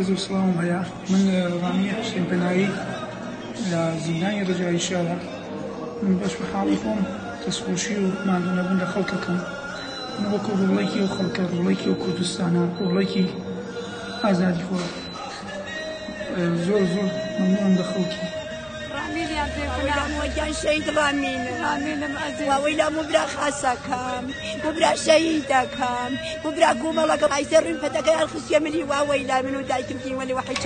رز و سڵاوم هەیە من ڕامی حسین پەنایی لە زیندانی ڕجای شارە من بەش بە حاڵی خۆم دەستخۆشی و ماندوو نەبوون لە خەڵکەکەم وەکو ڕوڵێکی و خەڵکە ڕوڵێکی و کوردستانە ڕوڵێکی ئازادی خۆ زۆر زۆر ممنون بە خەڵکی مبرا مبرا مبرا واحد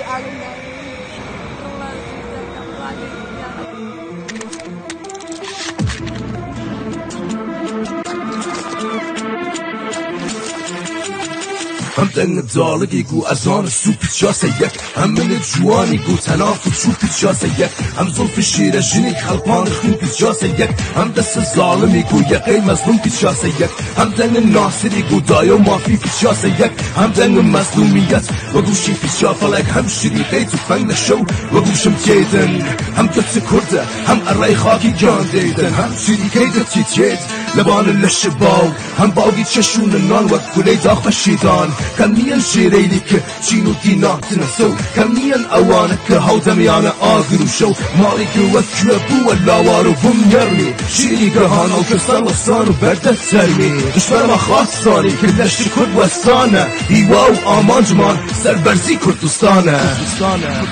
هم دن دالگی گو از آن سوپ جاسه یک هم من جوانی گو تناف و چوپ جاسه یک هم زلف شیر جنی خلقان خون جاسه یک هم دست ظالمی گو یقی مظلوم جاسه یک هم دن ناصری گو دایو مافی جاسه یک هم دن مظلومیت و گوشی پیشا فلک هم شریقی تو فنگ نشو و گوشم تیدن هم دست کرده هم ارای خاکی جان دیدن هم شریقی دتی تید لبان لشباو هم باقی چشون نان و گلی داغ بشیدان كميا شيريلك شينو ديناتنا سو كميا اوانك هاو دميانا آغر شو. مالك وكبو واللاوارو بم يرمي شيري قهانا وكسر وصانو برد سرمي دشمن ما خاصاني كلش كرد وستانه. هيواو آمان جمان سربرزي كردستانه كردستانه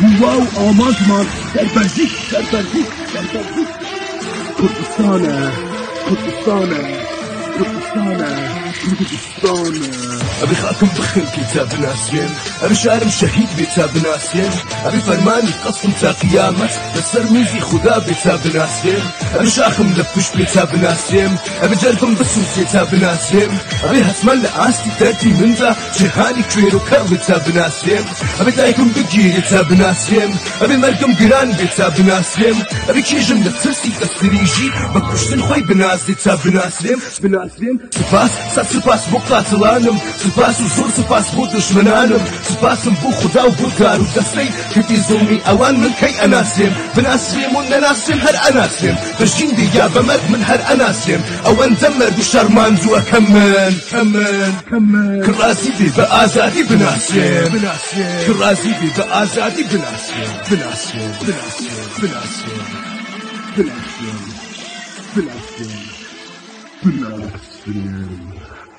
هيواو آمان جمان سربرزي سربرزي سربرزي put the phone in. ابي خاتم بخل كتاب ناسين ابي شارم شهيد بتاب ناسين ابي فرماني قسم تا قيامت بسر ميزي خدا بتاب ناسين ابي شاخم لفش بتاب ناسين ابي جربم بسم كتاب ناسين ابي هسمن لعاستي تاتي من ذا جهاني كويرو كر بتاب ناسين ابي دايكم بجي بتاب ناسين ابي مرقم قران بتاب ناسين ابي كيجم لترسي تسريجي بكشتن خوي بناسي تاب ناسين بناسين یا بەمەرد من هەر ئەناسێم ئەوەندە مەرد و شەرماندووەکە من کەمن کڕازی بێ بە ئازادی بناسێم کڕازی بێ بە ئازادی بناسێم بناسێم بناسێم بناسێم بناسێم Good night,